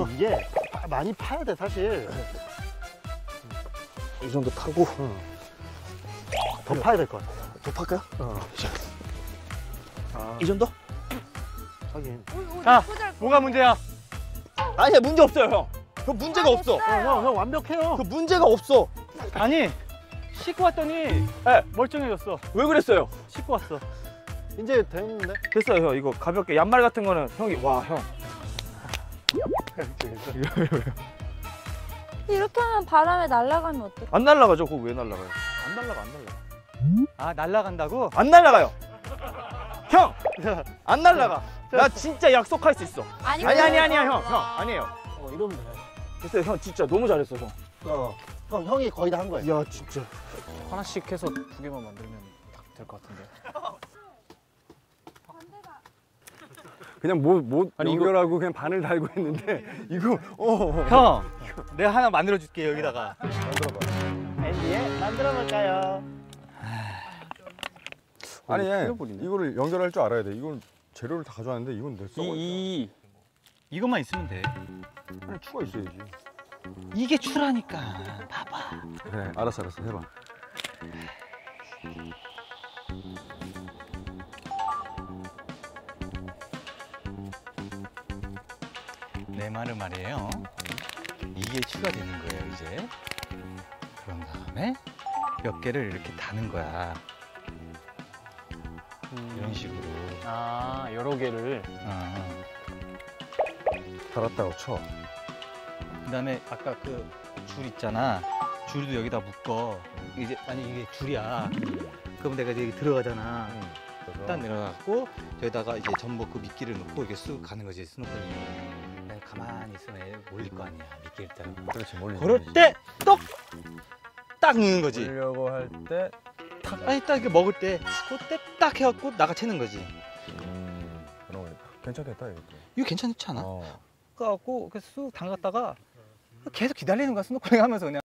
아니, 이게 파- 많이 파야 돼 사실. 이 정도 타고 더 파야 될 것 같아. 더 팔까요? 어. 아, 이 정도? 하긴. 자, 뭐가 문제야? 아니야 문제 없어요 형. 형 문제가 없어. 형, 형, 형 완벽해요. 그 문제가 없어. 아니, 씻고 왔더니 네. 멀쩡해졌어. 왜 그랬어요? 씻고 왔어. 이제 됐는데. 됐어요 형. 이거 가볍게 양말 같은 거는 형이 와 형. 이렇게 하면 바람에 날아가면 어떡해? 안 날라가죠? 그거 왜 날라가요? 안 날라가 안 날라가. 아, 날라간다고? 안 날라가요. 형! 안 날라가. 나 진짜 약속할 수 있어. 아니 아니 아니 아니야 형. 형 아니에요. 어, 이러면 돼. 됐어요 형 진짜 너무 잘했어 형. 어. 형, 형이 거의 다 한 거야. 야 진짜. 하나씩 해서 두 개만 만들면 될것 같은데. 그냥 못, 못 아니, 이거- 연결하고 그냥 바늘 달고 했는데 이거 어, 어. 형, 내가 하나 만들어 줄게 여기다가. 앤디에 만들어 볼까요? 아니. 이거를 연결할 줄 알아야 돼 이건 재료를 다 가져왔는데 이건 내 썩어 이, 이 이 것만 있으면 돼. 하나 추가 있어야지 이게 추라니까. 봐봐. 그래 알았어 알았어 해봐 내 말은 말이에요. 이게 추가 되는 거예요 이제. 그런 다음에 몇 개를 이렇게 다는 거야. 이런 식으로. 아 여러 개를 어. 달았다고 쳐 그다음에 아까 그 줄 있잖아. 줄도 여기다 묶어. 이제 아니 이게 줄이야. 그럼 내가 이제 여기 들어가잖아. 딱 내려가고 저기다가 이제 전복 그 미끼를 넣고 이게 쑥 가는 거지 스노클링. 가만히 있으면 애 몰릴 거 아니야 미끼를 따라. 그렇지 멀리 그럴 때 떡! 딱 넣는 거지. 보려고 할때 아니 딱 이렇게 먹을 때 그때 딱 해갖고 나가 채는 거지. 음, 그런 거 괜찮겠다 이것도 이거 괜찮지 않아? 어. 그래갖고 쑥 담갔다가 계속 기다리는 거야 스노클링 하면서 그냥.